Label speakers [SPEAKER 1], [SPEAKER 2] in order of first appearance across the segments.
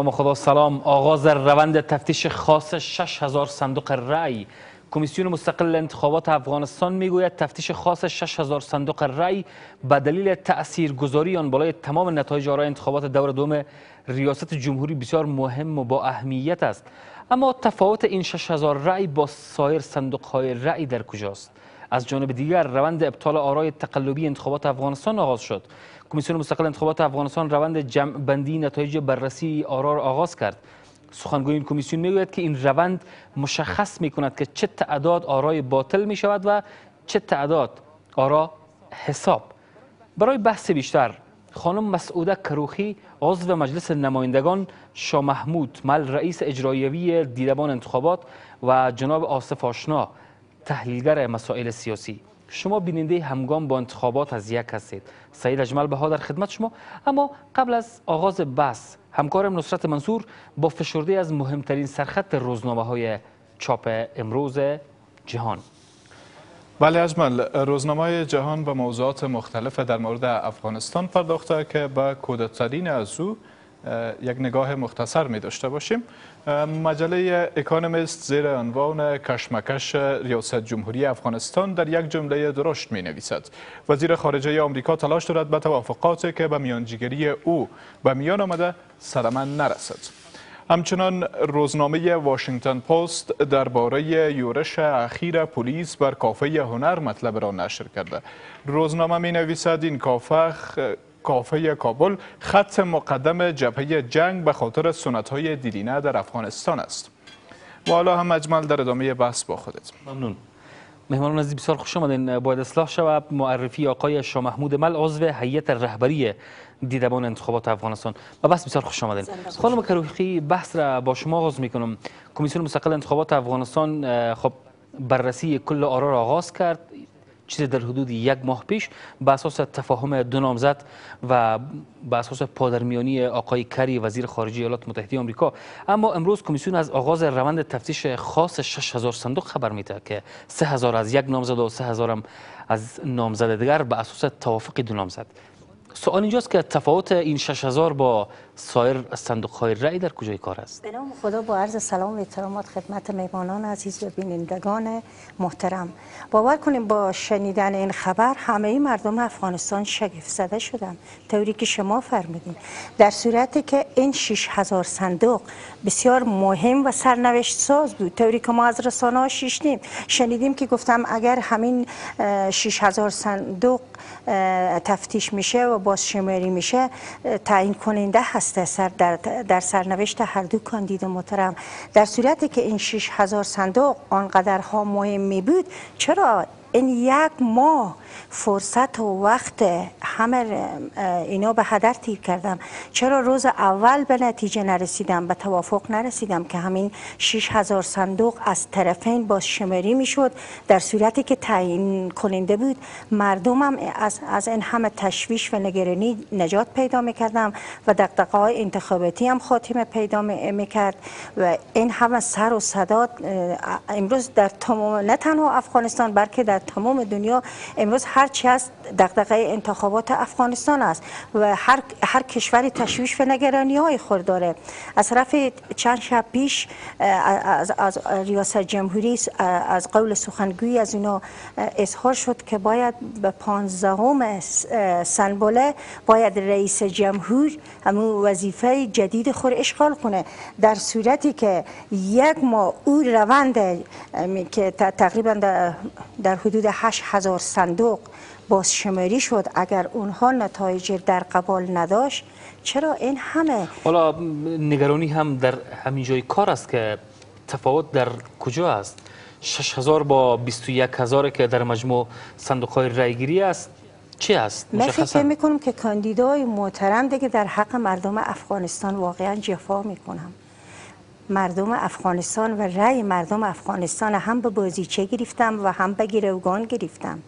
[SPEAKER 1] نام خدا سلام. آغاز روند تفتیش خاص 6000 صندوق رأی. کمیسیون مستقل انتخابات افغانستان می‌گوید تفتیش خاص 6000 صندوق رأی به دلیل تاثیرگذاری آن بالای تمام نتایج آرای انتخابات دور دوم ریاست جمهوری بسیار مهم و با اهمیت است. اما تفاوت این 6000 رأی با سایر صندوق های رأی در کجاست؟ از جانب دیگر روند ابطال آرای تقلبی انتخابات افغانستان آغاز شد. کمیسیون مستقل انتخابات افغانستان روند جمع بندی نتایج بررسی آرا را آغاز کرد. سخنگوی این کمیسیون می‌گوید که این روند مشخص می کند که چه تعداد آرای باطل می شود و چه تعداد آرا حساب. برای بحث بیشتر خانم مسعوده کروخی عضو مجلس نمایندگان شاه محمود مل رئیس اجرایوی دیدبان انتخابات و جناب آصف آشنا تحلیلگر مسائل سیاسی. شما بیننده همگام با انتخابات از یک هستید. سعید اجمل بها در خدمت شما. اما قبل از آغاز بحث همکارم نصرت منصور با فشرده از مهمترین سرخط روزنامه های چاپ امروز جهان.
[SPEAKER 2] بله اجمل روزنامه جهان به موضوعات مختلف در مورد افغانستان پرداخته که به کودترین از او یک نگاه مختصر می داشته باشیم. مجله اکانومیست زیر عنوان کشمکش ریاست جمهوری افغانستان در یک جمله درشت می نویسد. وزیر خارجه آمریکا تلاش دارد به توافقاتی که به میانجیگری او به میان آمده سرمن نرسد. همچنان روزنامه واشنگتن پست درباره یورش اخیر پلیس بر کافه هنر مطلب را نشر کرده. روزنامه می نویسد این کافه کافه کابل خط مقدم جبهه جنگ به خاطر سنت های دیرینه در افغانستان است. و حالا هم اجمل در ادامه بحث با خودت.
[SPEAKER 1] ممنون. مهمانان عزیز بسیار خوش آمدین. باید اصلاح شود معرفی آقای شاه محمود مل عضو هیئت رهبری دیدبان انتخابات افغانستان. و بس بسیار خوش آمدین. خانم کروخی بحث را با شما آغاز می‌کنم. کمیسیون مستقل انتخابات افغانستان خب بررسی کل آرا را آغاز کرد. چیز در حدود یک ماه پیش به اساس تفاهم دو نامزد و به اساس پادرمیانی آقای کری وزیر خارجه ایالات متحده آمریکا. اما امروز کمیسیون از آغاز روند تفتیش خاص 6000 صندوق خبر میده که 3000 از یک نامزد و 3000 هم از نامزد دیگر به اساس توافق دو نامزد. سوال اینجاست که تفاوت این 6000 با سایر صندوق های رأی در کجای کار است؟
[SPEAKER 3] به نام خدا با عرض سلام و احترامات خدمت میهمانان عزیز و بینندگان محترم. باور کنیم با شنیدن این خبر همه مردم افغانستان شگفت زده شدن. طوری که شما فرمودین. در صورتی که این 6000 صندوق بسیار مهم و سرنوشت ساز بود. طوری که ما از رسانه شیشتیم شنیدیم که گفتم اگر همین 6000 صندوق تفتیش میشه و باز شماری میشه تعیین کننده هست سر در, در سرنوشت هر دو کاندید محترم. در صورتی که این 6000 صندوق آنقدرها مهم می بود چرا این یک ماه فرصت و وقت همه اینا به هدر تیر کردم. چرا روز اول به نتیجه نرسیدم؟ به توافق نرسیدم که همین 6000 صندوق از طرفین باز شماری می‌شد در صورتی که تعیین کننده بود. مردمم از, از این همه تشویش و نگرانی نجات پیدا می‌کردم و دقدقه های انتخاباتی هم خاتمه پیدا می‌کرد و این همه سر و صداد امروز در تمام نه تنها افغانستان بلکه در تمام دنیا امروز هر چی از دغدغه انتخابات افغانستان است و هر, هر کشوری تشویش و نگرانی های خود داره. از طرف چند شب پیش از, از ریاست جمهوری از قول سخنگوی از اینا اظهار شد که باید به پانزدهم سنبوله باید رئیس جمهور همون وظیفه جدید خود اشغال کنه. در صورتی که یک ما او روند که تقریبا در حدود 8000 صندوق باز شماری شد. اگر اونها نتایج در قبال نداشت چرا این همه
[SPEAKER 1] حالا نگرانی هم در همین جای کار است که تفاوت در کجا است؟ 6000 با 21000 که در مجموع صندوق های رایگیری است چی است؟
[SPEAKER 3] من فکر می‌کنم که کاندیدای محترم دیگه در حق مردم افغانستان واقعا جفا می‌کنم مردم افغانستان و رأی مردم افغانستان هم به بازیچه گرفتم و هم به گروگان گرفتم.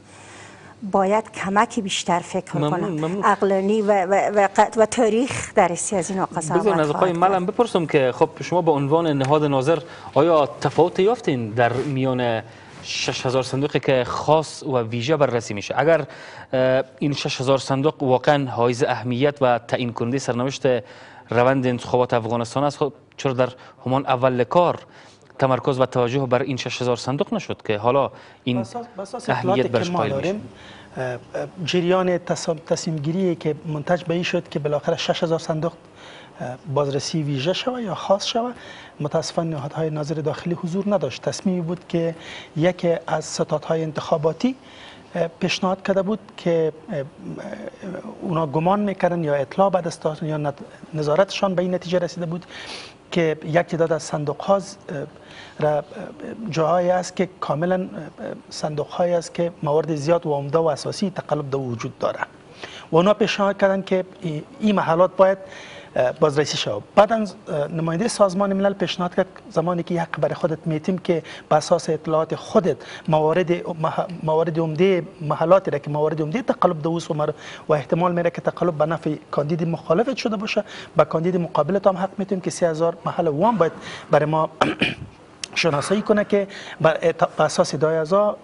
[SPEAKER 3] باید کمکی بیشتر فکر کنم. عقلانی و, و, و, و تاریخ درسی از این قضاوت
[SPEAKER 1] بذارین از آقای ملم بپرسم که خب شما به عنوان نهاد ناظر آیا تفاوت یافتین در میان 6000 صندوقی که خاص و ویژه بررسی میشه؟ اگر این 6000 صندوق واقعا حائز اهمیت و تعیین کننده سرنوشت روند انتخابات افغانستان است خب چرا در همان اول کار تمرکز و توجه بر این 6000 صندوق نشد که حالا این اهمیت برش قائل میشه.
[SPEAKER 4] جریان تصمیم گیری که منتج به شد که بالاخره 6000 صندوق بازرسی ویژه شوه یا خاص شوه. متاسفانه نهادهای ناظر داخلی حضور نداشت. تصمیمی بود که یکی از ستادهای انتخاباتی پیشنهاد کرده بود که اونا گمان می‌کردن یا اطلاع بعد از یا نظارتشان به این نتیجه رسیده بود که یک تعداد از صندوق ها را جاهایی است که کاملا صندوق است که موارد زیاد و عمده و اساسی تقلب در وجود داره. و اونا پیشنهاد کردن که این محلات باید بازرسی شد بعدا نماینده سازمان ملل پیشنهاد کرد زمانی که یک برای خودت میتیم که به اساس اطلاعات خودت موارد موارد عمده محلاتی را که موارد عمده تقلب دوست و, و احتمال میره که تقلب به نفع کاندید مخالفت شده باشه. با کاندید مقابلت هم حق میتیم که 3000 محل وام باید برای ما شناسایی کنه که بر اساس ادعای ازا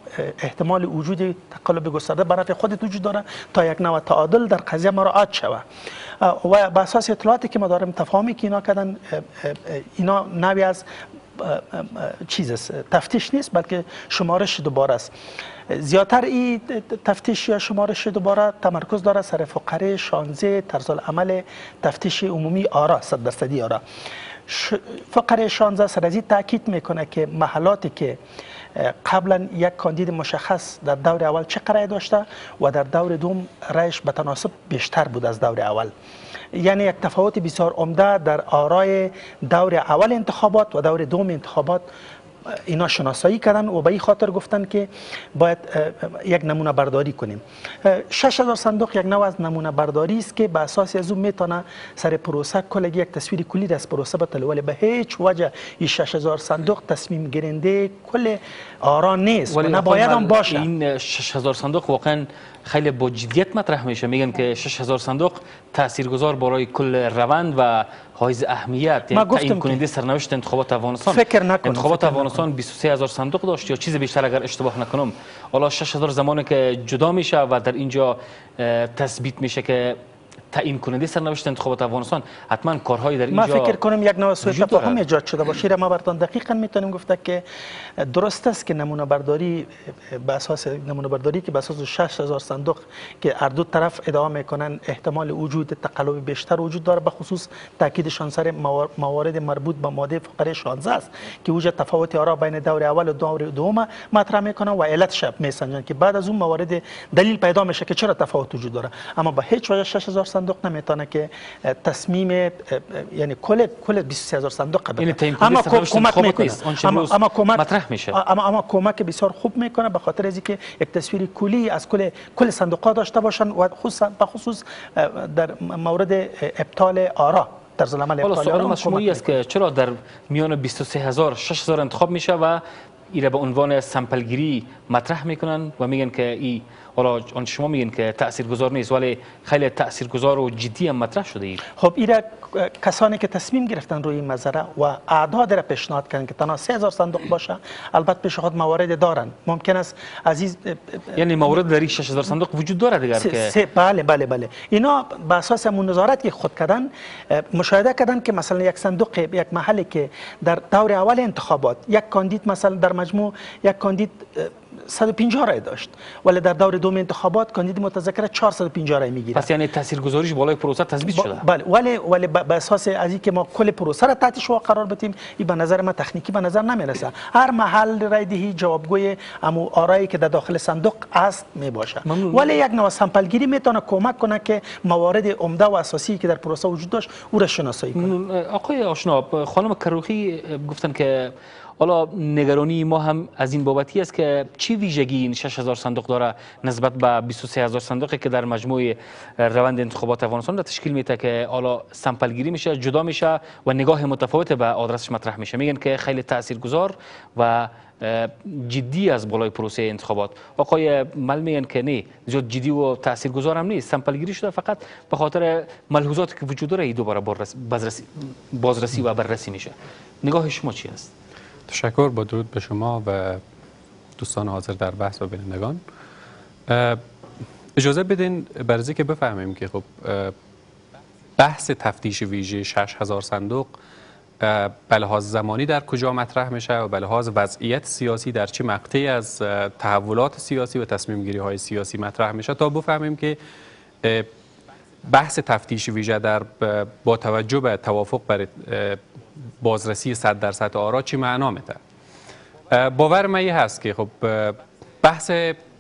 [SPEAKER 4] احتمال وجود تقلب گسترده بر خودت وجود داره تا یک نوع تعادل در قضیه مراعات شود و به اساس اطلاعاتی که ما داریم تفاهمی که اینا کردن اینا نوی از چیز است. تفتیش نیست بلکه شمارش دوباره است. زیادتر این تفتیش یا شمارش دوباره تمرکز داره سر فقره شانزه طرز عمل تفتیش عمومی آرا صد درصدی آرا. فقره 16 سر از تاکید می‌کنه که محلاتی که قبلا یک کاندید مشخص در دور اول چه قرار داشته و در دور دوم رایش به تناسب بیشتر بود از دور اول. یعنی یک تفاوت بسیار عمده در آرای دور اول انتخابات و دور دوم انتخابات اینا شناسایی کردن و به این خاطر گفتن که باید یک نمونه برداری کنیم. 6000 صندوق یک نوع از نمونه برداری است که به اساس از اون می‌تونه سر پروسه کل یک تصویر کلی از پروسه بتله. ولی به هیچ وجه این 6000 صندوق تصمیم گیرنده کل آرا نیست و نباید هم باشه.
[SPEAKER 1] این 6000 صندوق واقعا خیلی با جدیت مطرح میشه. میگن که 6000 صندوق تاثیرگذار برای کل روند و حائز اهمیت
[SPEAKER 4] یعنی تعیین
[SPEAKER 1] کننده سرنوشت انتخابات افغانستان.
[SPEAKER 4] فکر نکنم
[SPEAKER 1] انتخابات افغانستان 23 هزار صندوق داشت یا چیز بیشتر اگر اشتباه نکنم؟ حالا 6000 زمانی که جدا میشه و در اینجا تثبیت میشه که تعیین کننده سرنوشت انتخابات افغانستان. حتما کارهایی در اینجا
[SPEAKER 4] ما فکر کنم یک نوع سوء تفاهم ایجاد شده باشه. ما براتون دقیقا می‌تونیم گفته که درست است که نمونه برداری به اساس نمونه برداری که به اساس 6000 صندوق که هر دو طرف ادعا می‌کنن احتمال وجود تقلب بیشتر وجود داره به خصوص تاکیدشان سر موارد مربوط به ماده فقره 16 است که وجود تفاوت آرا بین دور اول و دور دوم مطرح می‌کنن و علت شب میسنجن که بعد از اون موارد دلیل پیدا میشه که چرا تفاوت وجود داره. اما به هیچ وجه 6000 صندوق نمی‌تونه که تصمیم یعنی کل کل 23000 صندوق
[SPEAKER 1] قبل اما کمک می‌کنه.
[SPEAKER 4] اما, اما کمک
[SPEAKER 1] مطرح میشه.
[SPEAKER 4] اما اما کمک بسیار خوب می‌کنه به خاطر اینکه یک تصویر کلی از کل کل صندوق داشته باشن و خصوصا به خصوص در مورد ابطال آرا. در عمل
[SPEAKER 1] ابطال سوال شما است که چرا در میان 23000 6000 انتخاب میشه و ایره به عنوان سمپلگیری مطرح می‌کنن و میگن که ای حالا آن شما میگین که تاثیرگذار نیست ولی خیلی تاثیرگذار و جدی هم مطرح شده ای
[SPEAKER 4] خب ایره کسانی که تصمیم گرفتن روی این مزرعه و اعداد را پیشنهاد کردن که تنها 3000 صندوق باشه البته پیش خود موارد دارن. ممکن است عزیز
[SPEAKER 1] یعنی موارد در 6000 صندوق وجود داره دیگر که؟
[SPEAKER 4] بله بله بله. اینا به اساس همون نظارت که خود کردن مشاهده کردن که مثلا یک صندوق یک محلی که در دور اول انتخابات یک کاندید مثلا در مجموع یک کاندید 150 رای داشت. ولی در دور دوم انتخابات کاندید متذکر 450 رای می‌گیره
[SPEAKER 1] پس یعنی تاثیرگذاریش بالای پروسه تثبیت شده.
[SPEAKER 4] بله ولی ولی به اساس از اینکه ما کل پروسه را تحت شما قرار بدیم این به نظر ما تکنیکی به نظر نمی‌رسه. هر محل رای دهی جوابگوی امو آرایی که در داخل صندوق است می باشه ولی یک نوع سامپل می‌تونه کمک کنه که موارد عمده و اساسی که در پروسه وجود داشت او را شناسایی کنه.
[SPEAKER 1] آقای آشنا خانم کروخی گفتن که حالا نگرانی ما هم از این بابتی است که چی ویژگی این 6000 صندوق داره نسبت به 23000 صندوقی که در مجموع روند انتخابات افغانستان را تشکیل میده که حالا سمپل گیری میشه جدا میشه و نگاه متفاوت به آدرسش مطرح میشه. میگن که خیلی تاثیرگذار و جدی از بالای پروسه انتخابات. آقای مل میگن که نه زیاد جدی و تاثیرگذار هم نیست. سمپل گیری شده فقط به خاطر ملحوظاتی که وجود داره دوباره بازرسی و بررسی میشه. نگاه شما چی است؟
[SPEAKER 5] تشکر با درود به شما و دوستان حاضر در بحث و بینندگان. اجازه بدین برزی که بفهمیم که خب بحث تفتیش ویژه 6000 صندوق به لحاظ زمانی در کجا مطرح میشه و به لحاظ وضعیت سیاسی در چه مقطعی از تحولات سیاسی و تصمیم گیری های سیاسی مطرح میشه تا بفهمیم که بحث تفتیش ویژه در با توجه به توافق بر بازرسی 100 درصد آرا چی معنا میده؟ باور من هست که خب بحث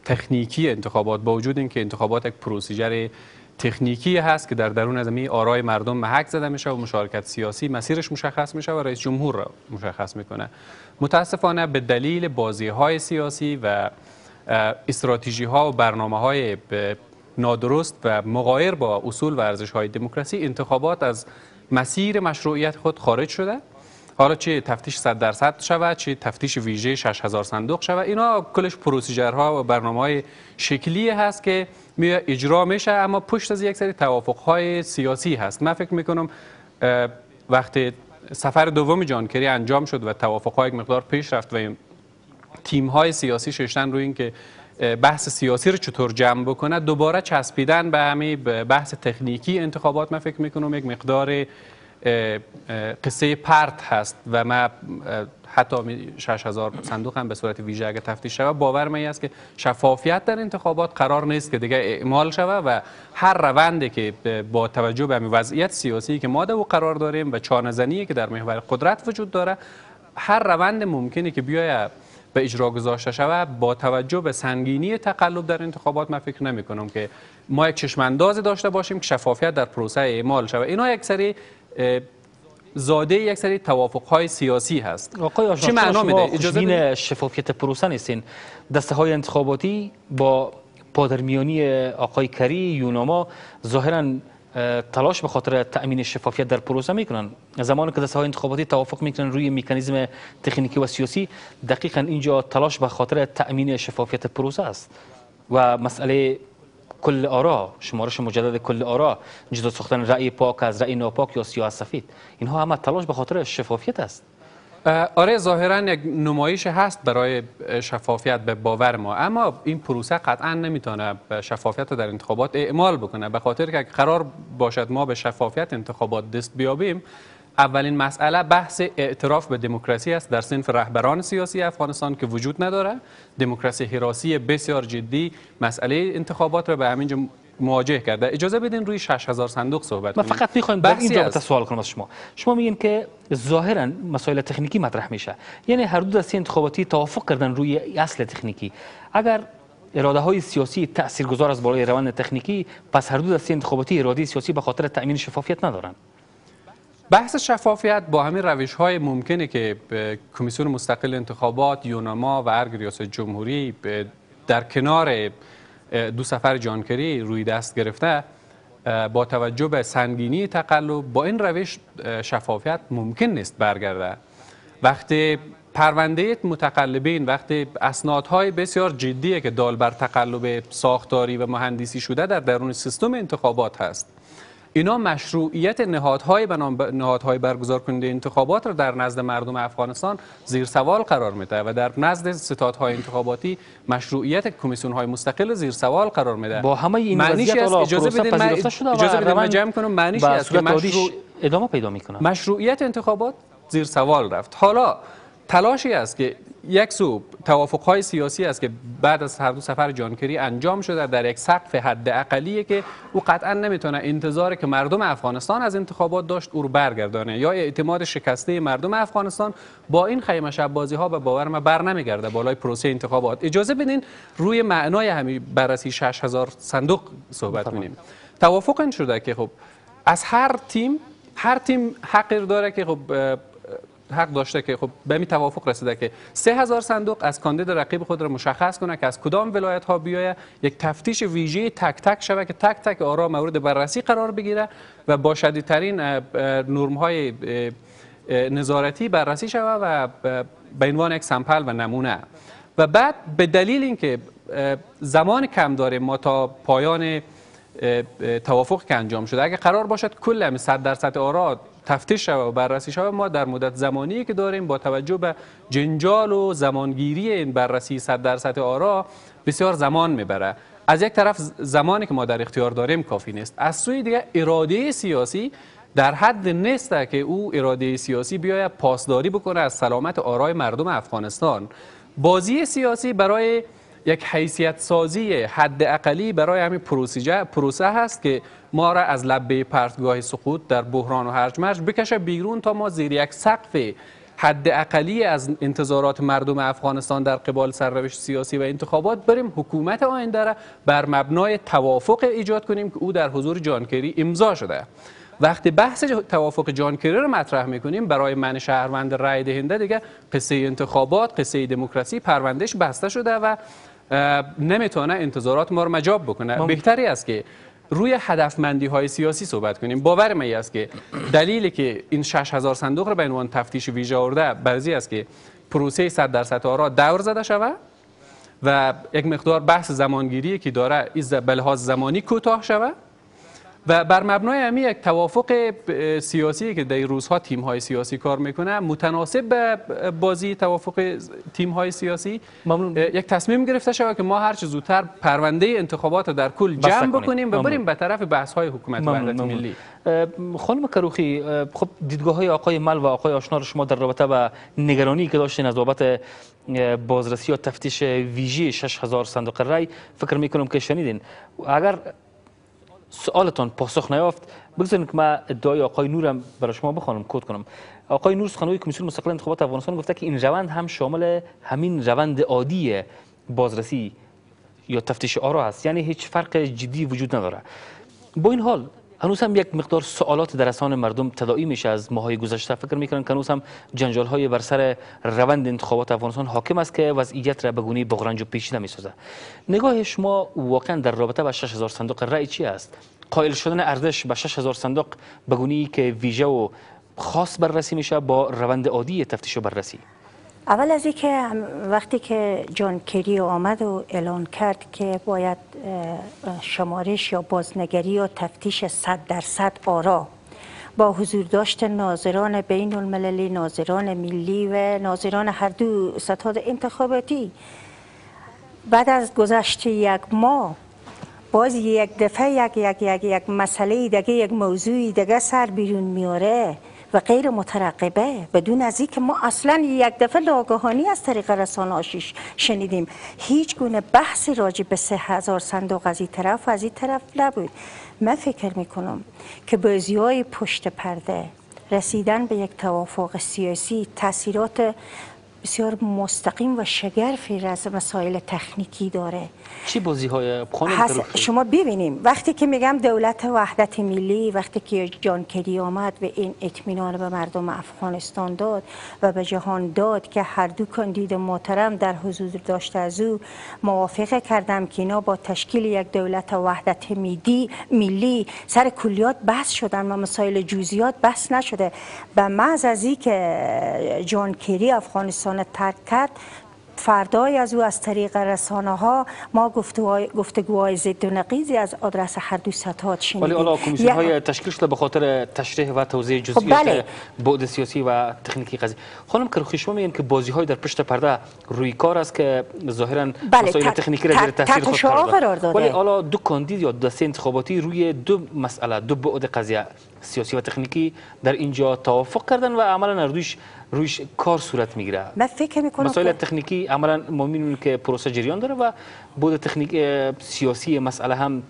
[SPEAKER 5] تکنیکی انتخابات با وجود اینکه انتخابات یک پروسیجر تکنیکی هست که در درون از آرای مردم محک زده میشه و مشارکت سیاسی مسیرش مشخص میشه و رئیس جمهور را مشخص می‌کنه. متاسفانه به دلیل بازی های سیاسی و استراتژی ها و برنامه های نادرست و مغایر با اصول و ارزش های دموکراسی انتخابات از مسیر مشروعیت خود خارج شده. حالا چه تفتیش 100 درصد شود چه تفتیش ویژه 6000 صندوق شود. اینا کلش پروسیجرها و برنامه های شکلی هست که می اجرا میشه اما پشت از یک سری توافق های سیاسی هست. من فکر می‌کنم وقتی سفر دوم جانکری انجام شد و توافق های مقدار پیش رفت و تیم های سیاسی ششتن روی این که بحث سیاسی رو چطور جمع بکنه دوباره چسبیدن به همه بحث تکنیکی انتخابات من فکر می‌کنم یک مقدار قصه پرت هست و ما حتی 6000 صندوق هم به صورت ویژه اگر تفتیش شود باور من است که شفافیت در انتخابات قرار نیست که دیگه اعمال شود و هر روندی که با توجه به وضعیت سیاسی که ما در قرار داریم و چانه‌زنی که در محور قدرت وجود داره هر روند ممکنی که بیاید به اجرا گذاشته شود با توجه به سنگینی تقلب در انتخابات من فکر نمی کنم که ما یک چشمانداز داشته باشیم که شفافیت در پروسه اعمال شود. اینا یک سری زاده یک سری توافق های سیاسی هست.
[SPEAKER 1] آقای چه معنا میده؟ اجازه شفافیت پروسه نیستین. دسته های انتخاباتی با پادرمیانی آقای کری یوناما ظاهرا تلاش به خاطر تأمین شفافیت در پروسه می‌کنن. زمانی که دسته های انتخاباتی توافق می‌کنن روی مکانیزم تکنیکی و سیاسی دقیقا اینجا تلاش به خاطر تأمین شفافیت پروسه است. و مسئله کل آرا شمارش مجدد کل آرا جدا ساختن رأی پاک از رأی ناپاک یا سیاه سفید اینها همه تلاش به خاطر شفافیت است.
[SPEAKER 5] آره ظاهرا یک نمایش هست برای شفافیت به باور ما. اما این پروسه قطعا نمی‌تونه شفافیت در انتخابات اعمال بکنه به خاطر که قرار باشد ما به شفافیت انتخابات دست بیابیم اولین مسئله بحث اعتراف به دموکراسی است در صنف رهبران سیاسی افغانستان که وجود نداره. دموکراسی حراسی بسیار جدی مسئله انتخابات را به همینجا مواجه کرده اجازه بدین روی 6000 صندوق صحبت
[SPEAKER 1] کنیم. فقط می‌خوایم در اینجا سوال کنم از شما. شما میگین که ظاهرا مسائل تکنیکی مطرح میشه. یعنی هر دو دسته انتخاباتی توافق کردن روی اصل تکنیکی. اگر اراده های سیاسی تاثیرگذار از بالای روند تکنیکی پس هر دو دسته انتخاباتی اراده سیاسی به خاطر تامین شفافیت ندارن.
[SPEAKER 5] بحث شفافیت با همین روش های ممکنه که کمیسیون مستقل انتخابات یونما و ارگ ریاست جمهوری در کنار دو سفر جانکری روی دست گرفته با توجه به سنگینی تقلب با این روش شفافیت ممکن نیست برگرده. وقتی پرونده متقلبین وقتی اسنادهای بسیار جدیه که دال بر تقلب ساختاری و مهندسی شده در درون سیستم انتخابات هست. اینا مشروعیت نهادهای بنام نهادهای برگزار کننده انتخابات را در نزد مردم افغانستان زیر سوال قرار میده و در نزد ستادهای انتخاباتی مشروعیت کمیسیون های مستقل زیر سوال قرار میده.
[SPEAKER 1] با همه این معنیش اجازه بدید من
[SPEAKER 5] اجازه بدید من جمع کنم. معنیش است که مشروع
[SPEAKER 1] ادامه پیدا می‌کنه.
[SPEAKER 5] مشروعیت انتخابات زیر سوال رفت. حالا تلاشی است که یک سو های سیاسی است که بعد از هر دو سفر جانکری انجام شده در یک سقف حد اقلیه که او قطعا نمی‌تونه انتظار که مردم افغانستان از انتخابات داشت او رو برگردانه. یا اعتماد شکسته مردم افغانستان با این خیمه شب بازی ها به باور ما بر نمیگرده بالای پروسه انتخابات. اجازه بدین روی معنای همین بررسی 6000 صندوق صحبت کنیم. توافق این شده که خب از هر تیم هر تیم حق داره که خب حق داشته که خب به می توافق رسیده که سه هزار صندوق از کاندید رقیب خود را مشخص کنه که از کدام ولایت ها بیایه یک تفتیش ویژه تک تک شود که تک تک آرا مورد بررسی قرار بگیره و با شدیدترین نرم های نظارتی بررسی شود و به عنوان یک سمپل و نمونه. و بعد به دلیل اینکه زمان کم داریم ما تا پایان توافق که انجام شده اگر قرار باشد کل 100 درصد آرا تفتیش شود و بررسی شود ما در مدت زمانی که داریم با توجه به جنجال و زمانگیری این بررسی 100 درصد آرا بسیار زمان می‌بره. از یک طرف زمانی که ما در اختیار داریم کافی نیست. از سوی دیگه اراده سیاسی در حد نیست که او اراده سیاسی بیاید پاسداری بکنه از سلامت آرای مردم افغانستان. بازی سیاسی برای یک حیثیت سازی حد اقلی برای همین پروسه هست که ما را از لبه پرتگاه سقوط در بحران و هرج مرج بکشه بیرون تا ما زیر یک سقف حد اقلی از انتظارات مردم افغانستان در قبال سرنوشت سیاسی و انتخابات بریم. حکومت آینده را بر مبنای توافق ایجاد کنیم که او در حضور جانکری امضا شده. وقتی بحث توافق جانکری رو مطرح می‌کنیم برای من شهروند رای دهنده دیگه قصه انتخابات قصه دموکراسی پروندهش بسته شده و نمی‌تونه انتظارات ما رو مجاب بکنه. بهتری است که روی هدفمندی های سیاسی صحبت کنیم. باور من است که دلیلی که این 6000 صندوق رو به عنوان تفتیش ویژه آورده برزی است که پروسه 100 درصد آرا دور زده شود و یک مقدار بحث زمانگیری که داره از به لحاظ زمانی کوتاه شود. و بر مبنای همی یک توافق سیاسی که در روزها تیم های سیاسی کار می‌کنه متناسب به بازی توافق تیم های سیاسی ممنون. یک تصمیم گرفته شود که ما هر چه زودتر پرونده انتخابات در کل جمع بکنیم و بریم به طرف بحث های حکومت وحدت ملی.
[SPEAKER 1] خانم کروخی خب دیدگاه های آقای مل و آقای آشنا رو شما در رابطه با نگرانی که داشتین از بابت بازرسی و تفتیش ویژه 6000 صندوق رای فکر می‌کنم که شنیدین. اگر سوالتان پاسخ نیافت. بگذارید که ما ادعای آقای نورم برای شما بخوانم کد کنم. آقای نور سخنگوی کمیسیون مستقل انتخابات افغانستان گفته که این روند هم شامل همین روند عادی بازرسی یا تفتیش آرا است یعنی هیچ فرق جدی وجود نداره. با این حال هنوز هم یک مقدار سوالات در اسان مردم تداعی میشه از ماهای گذشته. فکر می‌کنن که هنوز هم جنجال های بر سر روند انتخابات افغانستان حاکم است که وضعیت را به گونه بغرنج و پیچیده می‌سازه نگاه شما واقعا در رابطه با 6000 صندوق رای چی است؟ قائل شدن ارزش به 6000 صندوق به گونه که ویژه و خاص بررسی میشه با روند عادی تفتیش و بررسی.
[SPEAKER 3] اول از اینکه وقتی که جان کری آمد و اعلان کرد که باید شمارش یا بازنگری یا تفتیش صد درصد آرا با حضور داشت ناظران بین المللی ناظران ملی و ناظران هر دو ستاد انتخاباتی. بعد از گذشت یک ماه باز یک دفعه یک یک یک یک مسئله دیگه یک موضوعی دیگه سر بیرون میاره. و غیر مترقبه. بدون از که ما اصلا یک دفعه ناگهانی از طریق رسانه آشیش شنیدیم. هیچ گونه بحثی راجع به سه هزار صندوق از این طرف و از این طرف نبود. من فکر می‌کنم که بازی های پشت پرده رسیدن به یک توافق سیاسی تاثیرات بسیار مستقیم و شگرفی از مسائل تکنیکی داره.
[SPEAKER 1] چی بازی های
[SPEAKER 3] شما ببینیم. وقتی که میگم دولت وحدت ملی وقتی که جان کری آمد و این اطمینان به مردم افغانستان داد و به جهان داد که هر دو کاندید محترم در حضور داشته از او موافقه کردم که اینا با تشکیل یک دولت وحدت ملی ملی سر کلیات بحث شدن و مسائل جزئیات بحث نشده. به محض از که جان کری افغانستان ترک کرد. فردای از او از طریق رسانه ها ما گفتگوهای ضد و نقیزی از آدرس هر دو ستاد شنیدیم
[SPEAKER 1] ولی حالا کمیسیون های تشکیل شده به خاطر تشریح و توضیح خب جزئیات بله. بعد سیاسی و تکنیکی قضیه. خانم کروخی شما میگن که بازی های در پشت پرده روی کار است که ظاهرا
[SPEAKER 3] بله. مسائل
[SPEAKER 1] تکنیکی را زیر تاثیر خود قرار داده. ولی حالا دو کاندید یا دسته انتخاباتی روی دو مسئله دو بعد قضیه. سیاسی و تکنیکی در اینجا توافق کردن و عملا رویش رویش کار صورت می‌گیره.
[SPEAKER 3] من فکر می‌کنم
[SPEAKER 1] مسائل تکنیکی عملا ما می‌بینیم که پروسه جریان داره و بود تکنیک سیاسی مسئله هم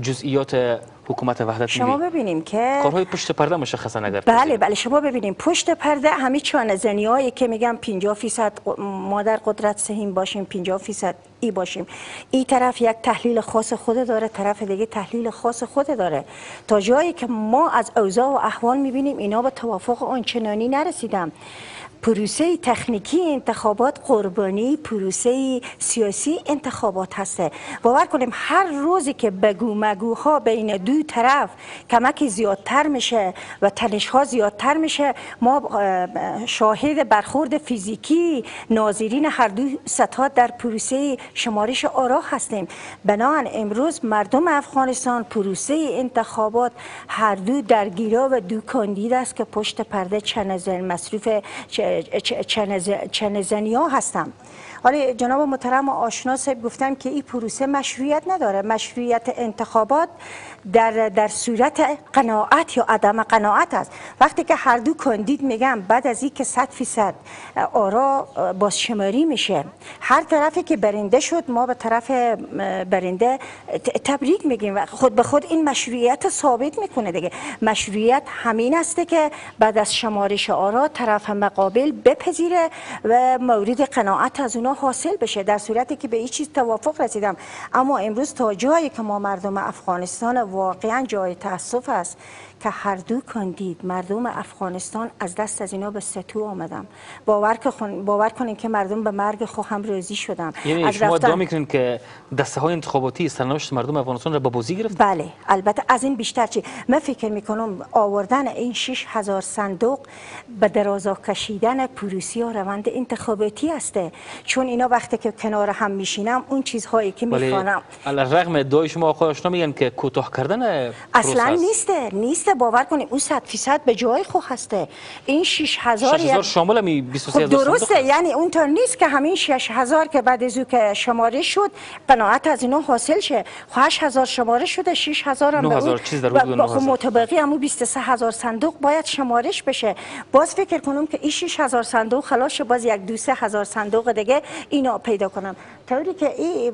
[SPEAKER 1] جزئیات حکومت وحدت
[SPEAKER 3] شما ببینیم که
[SPEAKER 1] کارهای پشت پرده مشخصا اگر
[SPEAKER 3] بله بله شما ببینیم پشت پرده همه چون هایی که میگم 50 درصد ما در قدرت سهیم باشیم 50 درصد ای باشیم. این طرف یک تحلیل خاص خود داره طرف دیگه تحلیل خاص خود داره. تا جایی که ما از اوضاع و احوال می‌بینیم اینا به توافق آنچنانی نرسیدم پروسه تکنیکی انتخابات قربانی پروسه سیاسی انتخابات هسته باور کنیم هر روزی که بگو مگوها بین دو طرف کمک زیادتر میشه و تنش ها زیادتر میشه ما شاهد برخورد فیزیکی ناظرین هر دو سطح در پروسه شمارش آرا هستیم. بنابراین امروز مردم افغانستان پروسه انتخابات هر دو درگیرا و دو کاندید است که پشت پرده چنزن مصروف چنزنی ها هستم. حالا جناب محترم آشنا صاحب گفتم که این پروسه مشروعیت نداره. مشروعیت انتخابات در, در صورت قناعت یا عدم قناعت است. وقتی که هر دو کاندید میگم بعد از اینکه صد فیصد آرا بازشماری میشه هر طرفی که برنده شد ما به طرف برنده تبریک میگیم و خود به خود این مشروعیت ثابت می‌کنه دیگه. مشروعیت همین است که بعد از شمارش آرا طرف مقابل بپذیره و مورد قناعت از اونا حاصل بشه در صورتی که به این چیز توافق رسیدم. اما امروز تا جایی که ما مردم افغانستان واقعا جای تاسف است. که هر دو کاندید مردم افغانستان از دست از اینا به ستو آمدم. باور, باور کنین که مردم به مرگ خو هم راضی شدم.
[SPEAKER 1] یعنی از شما ادعا می‌کنین که دسته های انتخاباتی سرنوشت مردم افغانستان را به بازی گرفت؟
[SPEAKER 3] بله البته از این بیشتر چی؟ من فکر می‌کنم آوردن این 6000 صندوق به درازا کشیدن پروسی و روند انتخاباتی است چون اینا وقتی که کنار هم میشینم اون چیزهایی که می‌خوانم.
[SPEAKER 1] علی رغم ادعای شما آقای میگن که کوتاه کردن
[SPEAKER 3] اصلا نیسته. نیسته باور کنید اون 100 فیصد به جای خو هسته. این 6000
[SPEAKER 1] 6000 شامل می 23000
[SPEAKER 3] خب درسته یعنی اونطور نیست که همین 6000 که بعد از که شماره شد قناعت از اینو حاصل شه. 8000 شماره شده 6000 هم
[SPEAKER 1] 9000 چیز در حدود 9000
[SPEAKER 3] خب مطابقی همون 23000 صندوق باید شمارش بشه. باز فکر کنم که این 6000 صندوق خلاص باز یک دو سه هزار صندوق دیگه اینا پیدا کنم طوری که این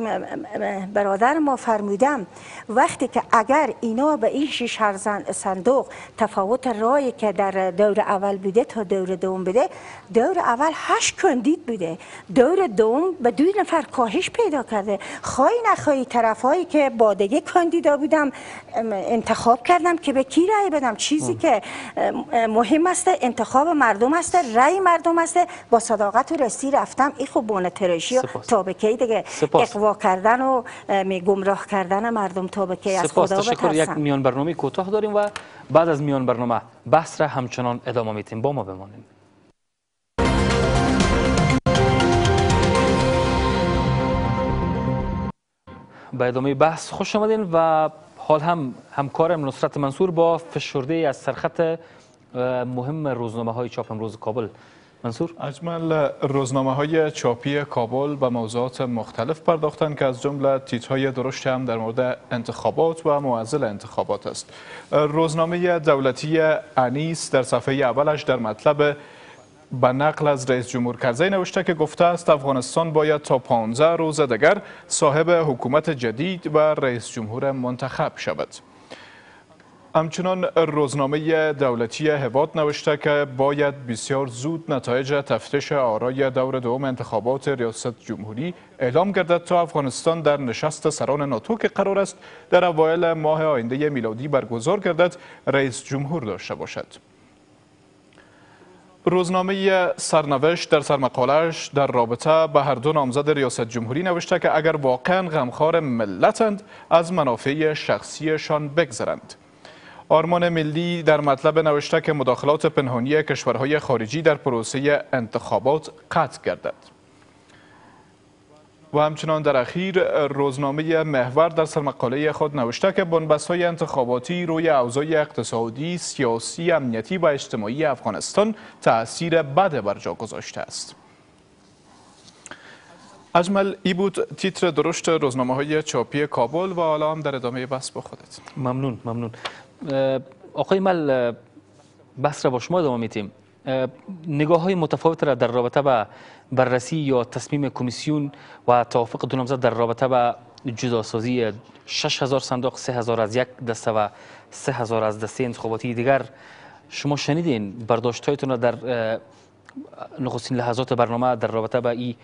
[SPEAKER 3] برادر ما فرمودم وقتی که اگر اینا به این 6000 صندوق صندوق تفاوت رای که در دور اول بوده تا دور دوم بوده دور اول هشت کندید بوده. دور دوم به دو نفر کاهش پیدا کرده. خواهی نخواهی طرف هایی که با دیگه کاندیدا بودم انتخاب کردم که به کی رای بدم. چیزی که مهم است انتخاب مردم است رای مردم است. با صداقت و رسی رفتم. این خوب بونه ترشی و تابکی دیگه. اقوا کردن و گمراه کردن مردم تابکی از خدا
[SPEAKER 1] تشکر. یک میان برنامه کوتاه داریم و بعد از میان برنامه بحث را همچنان ادامه میتیم با ما بمانیم. به ادامه بحث خوش آمدین و حال هم همکارم نصرت منصور با فشرده از سرخط مهم روزنامه های چاپ امروز کابل. منصور؟
[SPEAKER 2] اجمل روزنامه های چاپی کابل به موضوعات مختلف پرداختند که از جمله تیترهای درشت هم در مورد انتخابات و معزل انتخابات است. روزنامه دولتی انیس در صفحه اولش در مطلب به نقل از رئیس جمهور کرزی نوشته که گفته است افغانستان باید تا 15 روز دیگر صاحب حکومت جدید و رئیس جمهور منتخب شود. همچنان روزنامه دولتی هواد نوشته که باید بسیار زود نتایج تفتیش آرای دور دوم انتخابات ریاست جمهوری اعلام گردد تا افغانستان در نشست سران ناتو که قرار است در اوایل ماه آینده میلادی برگزار گردد رئیس جمهور داشته باشد. روزنامه سرنوشت در سرمقالش در رابطه به هر دو نامزد ریاست جمهوری نوشته که اگر واقعا غمخوار ملتند از منافع شخصیشان بگذرند. آرمان ملی در مطلب نوشته که مداخلات پنهانی کشورهای خارجی در پروسه انتخابات قطع گردد. و همچنان در اخیر روزنامه محور در سرمقاله خود نوشته که بنبست های انتخاباتی روی اوضاع اقتصادی، سیاسی، امنیتی و اجتماعی افغانستان تأثیر بد بر جا گذاشته است. اجمل ای بود تیتر درشت روزنامه های چاپی کابل و حالا هم در ادامه بحث با خودت.
[SPEAKER 1] ممنون ممنون. آقای مل بحث را با شما ادامه میتیم نگاه های متفاوت را در رابطه با بررسی یا تصمیم کمیسیون و توافق دو در رابطه با جداسازی 6000 صندوق 3000 از یک دسته و 3000 از دسته انتخاباتی دیگر شما شنیدین برداشت هایتون را در نخستین لحظات برنامه در رابطه با این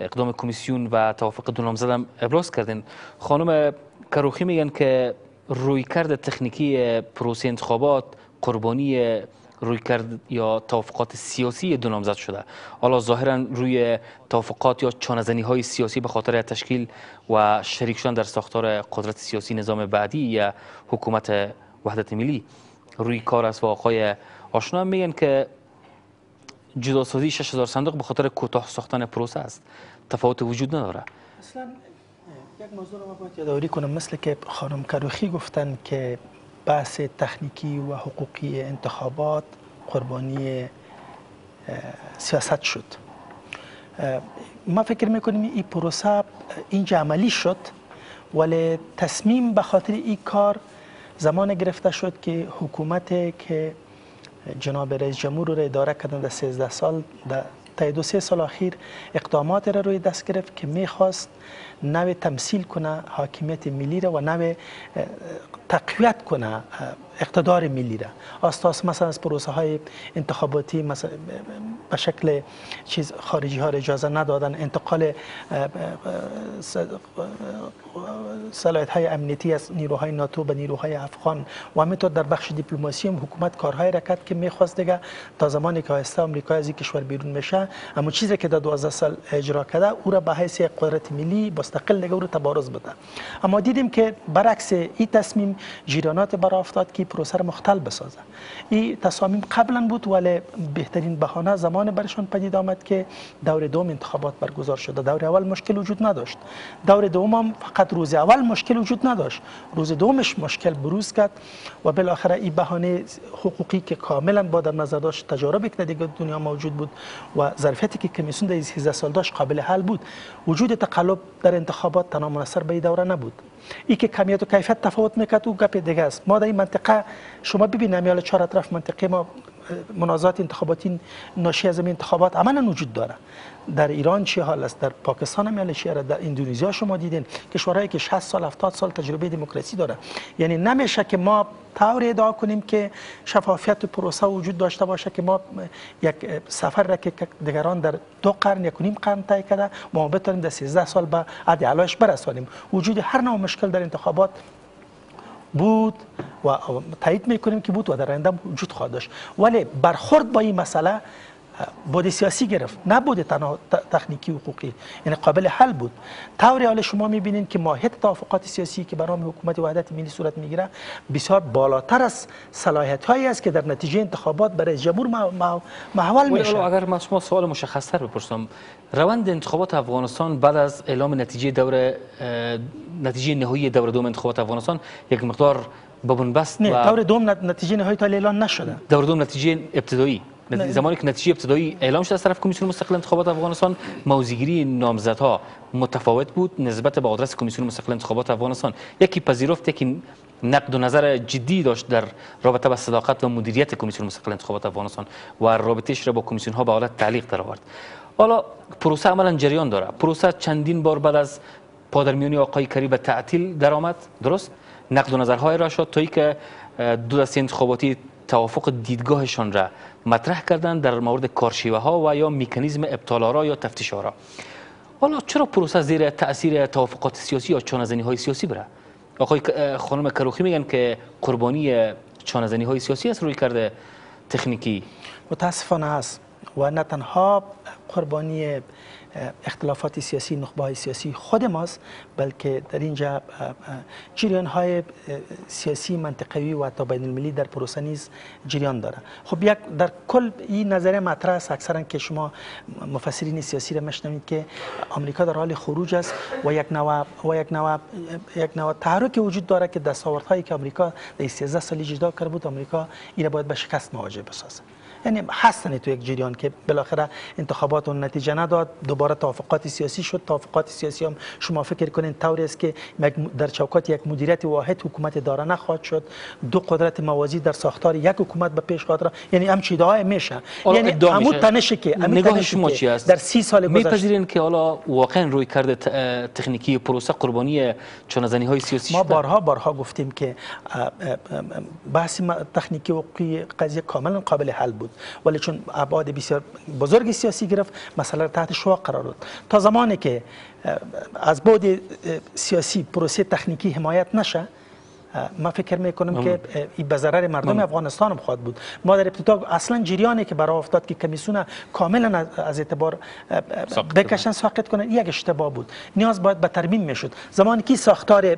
[SPEAKER 1] اقدام کمیسیون و توافق دو نامزد ابراز کردین. خانم کروخی میگن که رویکرد تکنیکی پروسه انتخابات قربانی روی کرد یا توافقات سیاسی دو نامزد شده. حالا ظاهرا روی توافقات یا چانزنی های سیاسی به خاطر تشکیل و شریک شدن در ساختار قدرت سیاسی نظام بعدی یا حکومت وحدت ملی روی کار است و آقای آشنا میگن که جداسازی 6000 صندوق به خاطر کوتاه ساختن پروسه است. تفاوت وجود نداره.
[SPEAKER 4] اصلا یک موضوع رو باید یادآوری کنم. مثل که خانم کروخی گفتن که بحث تکنیکی و حقوقی انتخابات قربانی سیاست شد. ما فکر می‌کنیم این پروسه اینجا عملی شد ولی تصمیم به خاطر این کار زمان گرفته شد که حکومت که جناب رئیس جمهور رو اداره کردن در 13 سال در تا دو سه سال اخیر اقدامات را روی دست گرفت که میخواست نوی تمثیل کنه حاکمیت ملی را و نوی تقویت کنه اقتدار ملی را. استاس مثلا از پروسه های انتخاباتی مثلا به شکل چیز خارجی ها اجازه ندادن. انتقال صلاحیت های امنیتی از نیروهای ناتو به نیروهای افغان. و همینطور در بخش دیپلماسی هم حکومت کارهای رکت که می‌خواست دیگه تا زمانی که آیسته آمریکا از این کشور بیرون میشه. اما چیزی که در 12 سال اجرا کرده او را به حیث قدرت ملی مستقل دیگه را تبارز بده. اما دیدیم که برعکس این تصمیم جیرانات برای افتاد که پروسه را مختل بسازه. این تصامیم قبلا بود ولی بهترین بهانه زمان برشان پدید آمد که دور دوم انتخابات برگزار شده دور اول مشکل وجود نداشت. دور دوم هم فقط روز اول مشکل وجود نداشت. روز دومش مشکل بروز کرد و بالاخره این بهانه حقوقی که کاملا با در نظر داشت تجاربی که دیگه دنیا موجود بود و ظرفیتی که کمیسیون در 13 سال داشت قابل حل بود. وجود تقلب در انتخابات تنها منصر به دوره نبود. ای که کمیت و کیفیت تفاوت می‌کرد او گپ دیگه است. ما در این منطقه شما ببینیم یا چهار اطراف منطقه ما منازعات انتخاباتی ناشی از انتخابات عملا وجود داره. در ایران چه حال است؟ در پاکستان هم یعنی چیه در اندونزیا شما دیدین کشورهایی که 60 سال 70 سال تجربه دموکراسی داره. یعنی نمیشه که ما طور ادعا کنیم که شفافیت پروسه وجود داشته باشه که ما یک سفر را که دیگران در دو قرن یک نیم قرن طی کرده ما بتونیم در 13 سال به عدل علایش برسانیم. وجود هر نوع مشکل در انتخابات بود و تایید می‌کنیم که بود و در آینده وجود خواهد داشت. ولی برخورد با این مسئله بود سیاسی گرفت. نه بود تنها تکنیکی و حقوقی. یعنی قابل حل بود. طوری حال شما می‌بینید که ماهیت توافقات سیاسی که برای حکومت وحدت ملی صورت می‌گیره بسیار بالاتر از صلاحیت هایی است که در نتیجه انتخابات برای جمهور محول میشه.
[SPEAKER 1] اگر ما شما سوال مشخص تر بپرسم روند انتخابات افغانستان بعد از اعلام نتیجه دور نتیجه نهایی دور دوم انتخابات افغانستان یک مقدار بنبست
[SPEAKER 4] نه دور دوم نتیجه نهایی تا اعلان نشده.
[SPEAKER 1] دور دوم نتیجه ابتدایی. زمانی که نتیجه ابتدایی اعلام شد از طرف کمیسیون مستقل انتخابات افغانستان موزیگیری نامزدها متفاوت بود نسبت به آدرس کمیسیون مستقل انتخابات افغانستان. یکی پذیرفت یکی نقد و نظر جدی داشت در رابطه با صداقت و مدیریت کمیسیون مستقل انتخابات افغانستان و رابطهش را با کمیسیون ها به حالت تعلیق در آورد حالا پروسه عملا جریان داره. پروسه چندین بار بعد از پادرمیونی آقای کری به تعطیل درآمد. درست؟ نقد و نظرهای را شد. تا که دو دسته انتخاباتی توافق دیدگاهشان را مطرح کردن در مورد کارشیوه ها و یا میکانیزم ابطال آرا یا تفتیش آرا حالا چرا پروسه زیر تاثیر توافقات سیاسی یا چانزنی های سیاسی بره؟ آقای خانم کروخی میگن که قربانی چانزنی های سیاسی است روی کرده تکنیکی.
[SPEAKER 4] متاسفانه است و نه تنها قربانی اختلافات سیاسی نخبه سیاسی خود ماست بلکه در اینجا جریان های سیاسی منطقوی و تا بین المللی در پروسه نیز جریان داره. خب یک در کل این نظریه مطرح است. اکثرا که شما مفسرین سیاسی را مشنوید که آمریکا در حال خروج است و یک نوع و یک نوع یک نوع تحرک وجود داره که دستاوردهایی که آمریکا در 13 سال اجرا کرده بود آمریکا این باید به شکست مواجه بسازه. یعنی هستن تو یک جریان که بالاخره انتخابات اون نتیجه نداد. دوباره توافقات سیاسی شد. توافقات سیاسی هم شما فکر کنین طوری است که در چوکات یک مدیریت واحد حکومت داره نخواهد شد. دو قدرت موازی در ساختار یک حکومت به پیش خواهد یعنی هم چیده میشه. یعنی همون تنشی که
[SPEAKER 1] نگاه شما چی است؟
[SPEAKER 4] در سی سال گذشته.
[SPEAKER 1] میپذیرین که حالا واقعا روی کرده تکنیکی پروسه قربانی چانزنی های سیاسی
[SPEAKER 4] ما بارها بارها گفتیم که بحث تکنیکی و قضیه کاملا قابل حل بود. ولی چون ابعاد بسیار بزرگ سیاسی گرفت مسئله تحت شوا قرار داد. تا زمانی که از بعد سیاسی پروسه تکنیکی حمایت نشه ما فکر می‌کنم که این به ضرر مردم افغانستان هم خواهد بود. ما در ابتدا اصلا جریانی که برای افتاد که کمیسیون کاملا از اعتبار بکشن ساقط کنن یک اشتباه بود. نیاز باید به ترمیم می‌شد. زمانی که ساختار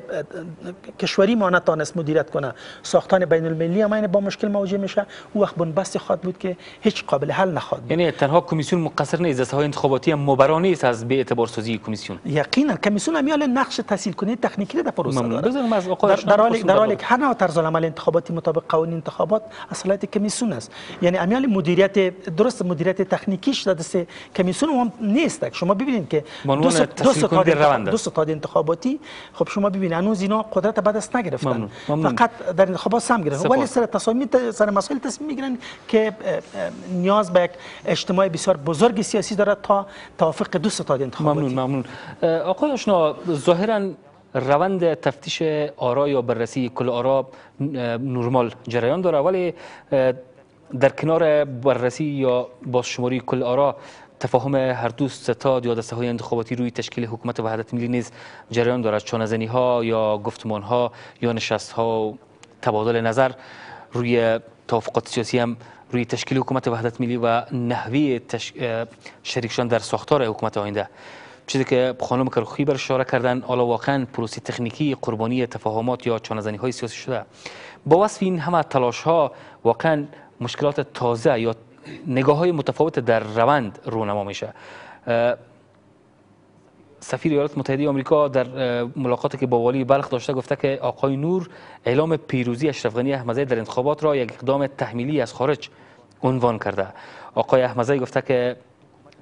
[SPEAKER 4] کشوری ما نتانست مدیریت کنه ساختان بین المللی هم با مشکل مواجه میشه. او وقت بنبستی خواهد بود که هیچ قابل حل نخواهد بود.
[SPEAKER 1] یعنی تنها کمیسیون مقصر نیست. های انتخاباتی هم مبرا نیست از به اعتبار سازی کمیسیون.
[SPEAKER 4] یقینا. کمیسیون میال نقش تحصیل کننده تکنیکی در پروسه داره.
[SPEAKER 1] در,
[SPEAKER 4] در حالی در حالی که هر نوع طرز العمل انتخاباتی مطابق قوانین انتخابات اصالت کمیسیون است. یعنی امیال مدیریت درست مدیریت تکنیکیش در دست کمیسیون هم نیست. شما ببینید که
[SPEAKER 1] دو ستاد
[SPEAKER 4] دو ستاد انتخاباتی خب شما ببینید هنوز اینا قدرت بعد است نگرفتن. ممنون. ممنون. فقط در انتخابات سم گرفتن. ولی سر تصامیم سر مسائل تصمیم می‌گیرن که نیاز به یک اجتماع بسیار بزرگ سیاسی داره تا توافق دو ستاد انتخاباتی.
[SPEAKER 1] ممنون ممنون. آقای آشنا ظاهرا روند تفتیش آرا یا بررسی کل آرا نرمال جریان داره. ولی در کنار بررسی یا بازشماری کل آرا تفاهم هر دو ستاد یا دسته های انتخاباتی روی تشکیل حکومت وحدت ملی نیز جریان دارد چانزنی ها یا گفتمان ها یا نشست ها و تبادل نظر روی توافقات سیاسی هم روی تشکیل حکومت وحدت ملی و نحوی تش... شریکشان در ساختار حکومت آینده. چیزی که خانم کرخی بر اشاره کردن حالا واقعا پروسی تکنیکی قربانی تفاهمات یا چانزنی های سیاسی شده. با وصف این همه تلاش ها واقعا مشکلات تازه یا نگاه های متفاوت در روند رونما میشه. سفیر ایالات متحده آمریکا در ملاقاتی که با والی بلخ داشته گفته که آقای نور اعلام پیروزی اشرف غنی احمدی در انتخابات را یک اقدام تحمیلی از خارج عنوان کرده. آقای احمدی گفته که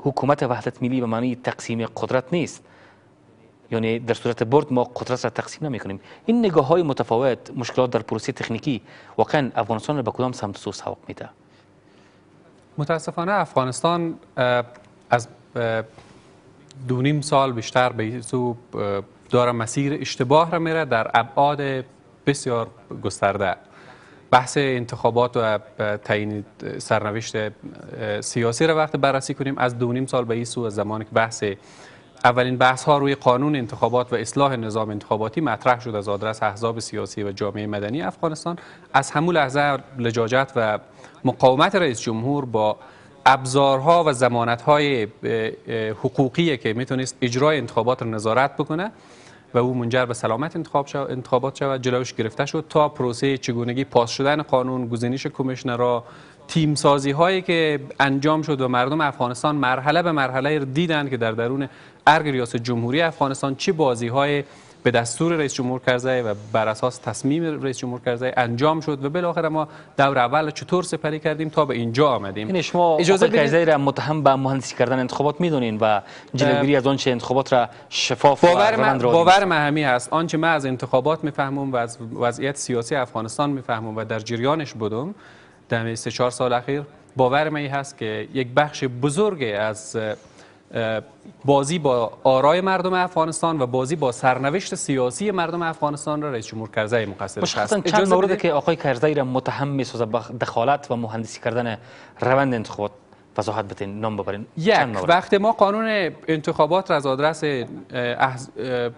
[SPEAKER 1] حکومت وحدت ملی به معنی تقسیم قدرت نیست. یعنی در صورت برد ما قدرت را تقسیم نمی کنیم این نگاه های متفاوت مشکلات در پروسه تکنیکی واقعا افغانستان را به کدام سمت سو سوق میده؟
[SPEAKER 5] متاسفانه افغانستان از دو نیم سال بیشتر به سو داره مسیر اشتباه را میره در ابعاد بسیار گسترده. بحث انتخابات و تعیین سرنوشت سیاسی را وقت بررسی کنیم. از دو نیم سال به این سو از زمانی که بحث اولین بحث ها روی قانون انتخابات و اصلاح نظام انتخاباتی مطرح شد از آدرس احزاب سیاسی و جامعه مدنی افغانستان. از همون لحظه لجاجت و مقاومت رئیس جمهور با ابزارها و زمانتهای حقوقی که می‌تونست اجرای انتخابات را نظارت بکنه. و او منجر به سلامت انتخاب شو، انتخابات شود جلوش گرفته شد تا پروسه چگونگی پاس شدن قانون گزینش کمیشنرها تیم سازی هایی که انجام شد و مردم افغانستان مرحله به مرحله دیدن که در درون ارگ ریاست جمهوری افغانستان چه بازی های به دستور رئیس جمهور کرزی و بر اساس تصمیم رئیس جمهور کرزی انجام شد و بالاخره ما دور اول چطور سپری کردیم تا به اینجا آمدیم.
[SPEAKER 1] این شما اجازه کرزی را متهم به مهندسی کردن انتخابات می‌دونین و جلوگیری از آنچه انتخابات را شفاف
[SPEAKER 5] باور و باور مهمی هست آنچه من از انتخابات می‌فهمم و از وضعیت سیاسی افغانستان می‌فهمم و در جریانش بودم در سه چهار سال اخیر باور من هست که یک بخش بزرگ از بازی با آرای مردم افغانستان و بازی با سرنوشت سیاسی مردم افغانستان را رئیس جمهور کرزی مقصر
[SPEAKER 1] هست چند مورد که آقای کرزی را متهم می‌سازه به دخالت و مهندسی کردن روند انتخابات؟ وضاحت بدین نام ببرین.
[SPEAKER 5] یک وقتی ما قانون انتخابات را از آدرس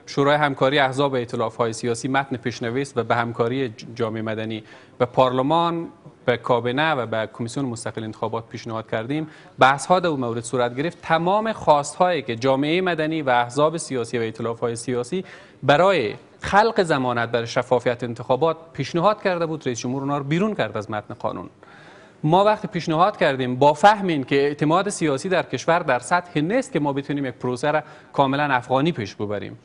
[SPEAKER 5] شورای همکاری احزاب ائتلاف های سیاسی متن پیشنویس و به همکاری جامعه مدنی به پارلمان به کابینه و به کمیسیون مستقل انتخابات پیشنهاد کردیم. بحث ها در مورد صورت گرفت. تمام خواست هایی که جامعه مدنی و احزاب سیاسی و ائتلاف های سیاسی برای خلق زمانت برای شفافیت انتخابات پیشنهاد کرده بود رئیس جمهور اونها رو بیرون کرد از متن قانون. ما وقتی پیشنهاد کردیم با فهم این که اعتماد سیاسی در کشور در سطح نیست که ما بتونیم یک پروسه را کاملا افغانی پیش ببریم.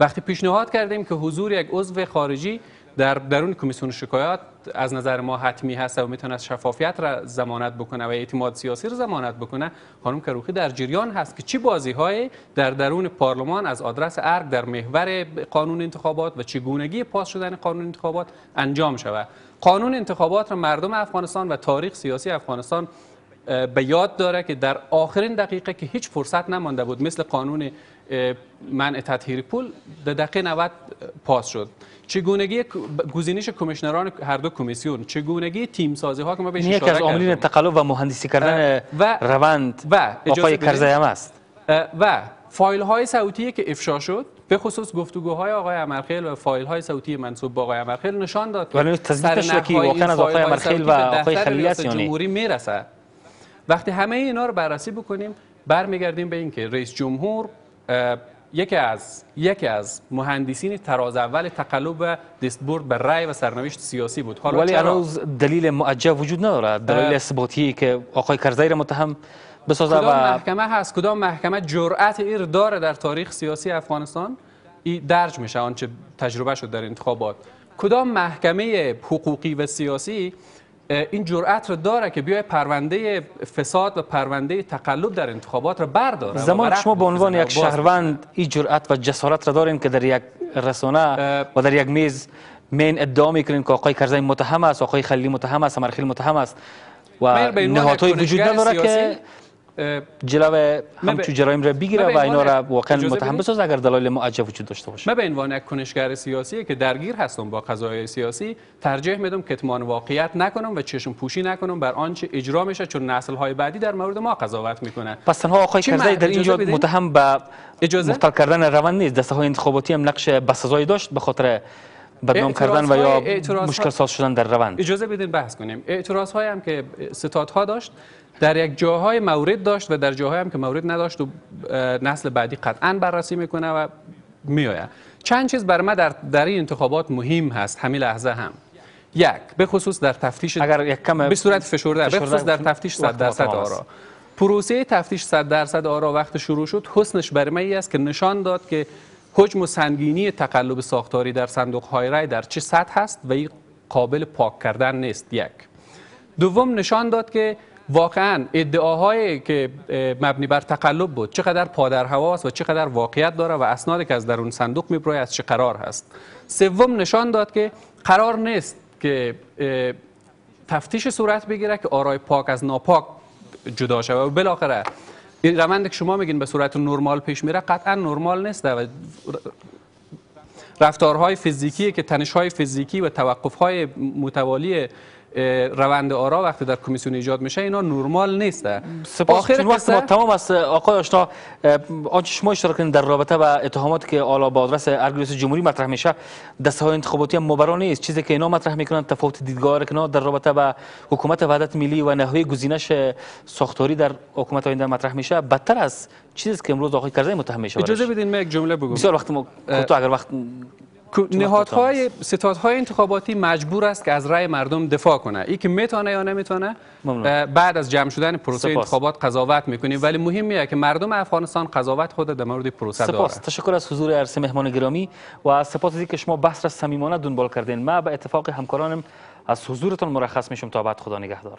[SPEAKER 5] وقتی پیشنهاد کردیم که حضور یک عضو خارجی در درون کمیسیون شکایات از نظر ما حتمی هست و می‌تونه شفافیت را زمانت بکنه و اعتماد سیاسی را زمانت بکنه خانم کروخی در جریان هست که چی بازی های در درون پارلمان از آدرس ارگ در محور قانون انتخابات و چگونگی پاس شدن قانون انتخابات انجام شود. قانون انتخابات را مردم افغانستان و تاریخ سیاسی افغانستان به یاد داره که در آخرین دقیقه که هیچ فرصت نمانده بود مثل قانون منع تطهیر پول در دقیقه 90 پاس شد. چگونگی گزینش کمیشنران هر دو کمیسیون چگونگی تیم سازی ها که ما بهش
[SPEAKER 1] اشاره از عاملین تقلب و مهندسی کردن و روند و آقای کرزی هم است.
[SPEAKER 5] و فایل های صوتی که افشا شد به خصوص گفتگوهای آقای امرخیل و فایل های صوتی منصوب به آقای امرخیل نشان داد
[SPEAKER 1] ولی تثبیتش که واقعا از آقای امرخیل و آقای یعنی.
[SPEAKER 5] جمهوری می‌رسه وقتی همه اینا رو بررسی بکنیم برمیگردیم به اینکه رئیس جمهور یکی از یکی از مهندسین تراز اول تقلب و دستبرد به رأی و سرنوشت سیاسی بود.
[SPEAKER 1] حالا ولی هنوز دلیل معجب وجود نداره دلیل اثباتی که آقای کرزی را متهم بسازه
[SPEAKER 5] کدام و محکمه هست؟ کدام محکمه جرأت ایر داره در تاریخ سیاسی افغانستان؟ ای درج میشه آنچه تجربه شد در انتخابات. کدام محکمه حقوقی و سیاسی این جرأت رو داره که بیای پرونده فساد و پرونده تقلب در انتخابات رو برداره
[SPEAKER 1] زمان شما به عنوان یک شهروند این جرأت و جسارت را دارین که در یک رسانه و در یک میز مین ادعا می‌کنین که آقای کرزی متهم است آقای خلیلی متهم است امرخیل متهم است و نهادهای وجود نداره که جلو همچون جرایم را بگیره و اینا را واقعا متهم بساز اگر دلایل معجب وجود داشته باشه.
[SPEAKER 5] من به عنوان یک کنشگر سیاسی که درگیر هستم با قضایای سیاسی ترجیح میدم کتمان واقعیت نکنم و چشم پوشی نکنم بر آنچه اجرا میشه چون نسل های بعدی در مورد ما قضاوت می‌کنن.
[SPEAKER 1] پس تنها آقای کرزی در اینجا متهم به اجازه؟ مختل کردن روند نیست. دسته های انتخاباتی هم نقش بسزایی داشت به خاطر بدنام کردن و یا مشکل ساز شدن در روند.
[SPEAKER 5] اجازه بدین بحث کنیم. اعتراض های هم که ستادها داشت. در یک جاهای مورد داشت و در جاهای هم که مورد نداشت و نسل بعدی قطعا بررسی می‌کنه و میآید. چند چیز بر من در, در این انتخابات مهم هست. همین لحظه هم. یک به خصوص در تفتیش
[SPEAKER 1] اگر یک کم
[SPEAKER 5] به صورت فشرده به خصوص در تفتیش 100 درصد آرا. پروسه تفتیش 100 درصد آرا وقت شروع شد حسنش بر من است که نشان داد که حجم و سنگینی تقلب ساختاری در صندوق های رای در چه سطح هست و این قابل پاک کردن نیست. یک. دوم نشان داد که واقعا ادعاهایی که مبنی بر تقلب بود چقدر پادر هواست و چقدر واقعیت داره و اسنادی که از درون صندوق می‌بره از چه قرار هست. سوم نشان داد که قرار نیست که تفتیش صورت بگیره که آرای پاک از ناپاک جدا شود و بالاخره روند که شما میگین به صورت نرمال پیش میره قطعا نرمال نیست. و رفتارهای فیزیکی که تنشهای فیزیکی و توقفهای متوالی روند آرا وقتی در کمیسیون ایجاد میشه اینا نرمال نیسته
[SPEAKER 1] آخر وقت ما تمام است آقای آشنا آنچه شما اشاره کردین در رابطه با اتهاماتی که آلا با آدرس ارگلیس جمهوری مطرح میشه دسته های انتخاباتی هم مبرا نیست. چیزی که اینا مطرح می‌کنن تفاوت دیدگاه که در رابطه با حکومت وحدت ملی و نحوه گزینش ساختاری در حکومت آینده مطرح میشه بدتر از چیزی که امروز آقای کرزی متهم میشه
[SPEAKER 5] اجازه بدین من یک جمله بگم.
[SPEAKER 1] بسیار وقت ما اگر وقت
[SPEAKER 5] نهادهای ستادهای انتخاباتی مجبور است که از رأی مردم دفاع کنه. ای که می‌تونه یا نمی‌تونه بعد از جمع شدن پروسه انتخابات قضاوت می‌کنیم. ولی مهمیه که مردم افغانستان قضاوت خود در مورد پروسه
[SPEAKER 1] داره. سپاس تشکر از حضور عرصه مهمان گرامی و سپاس از که شما بحث را صمیمانه دنبال کردین. ما به اتفاق همکارانم از حضورتان مرخص میشم تا بعد خدا نگهدار.